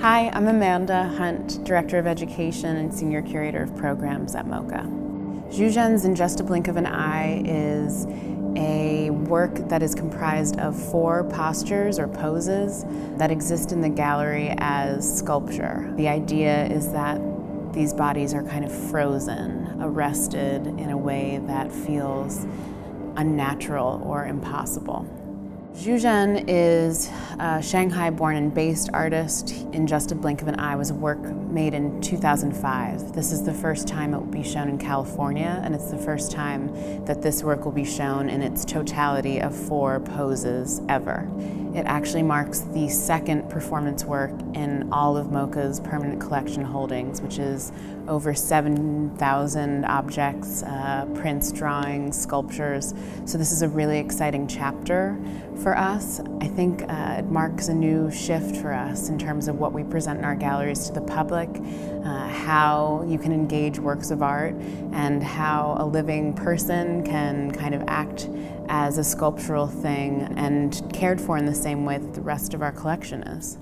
Hi, I'm Amanda Hunt, Director of Education and Senior Curator of Programs at MoCA. Xu Zhen's In Just a Blink of an Eye is a work that is comprised of four postures or poses that exist in the gallery as sculpture. The idea is that these bodies are kind of frozen, arrested in a way that feels unnatural or impossible. Xu Zhen is a Shanghai born and based artist. In Just a Blink of an Eye was a work made in 2005. This is the first time it will be shown in California, and it's the first time that this work will be shown in its totality of four poses ever. It actually marks the second performance work in all of MoCA's permanent collection holdings, which is over 7,000 objects, uh, prints, drawings, sculptures. So this is a really exciting chapter for us. I think uh, it marks a new shift for us in terms of what we present in our galleries to the public, uh, how you can engage works of art, and how a living person can kind of act as a sculptural thing and cared for in the same way that the rest of our collection is.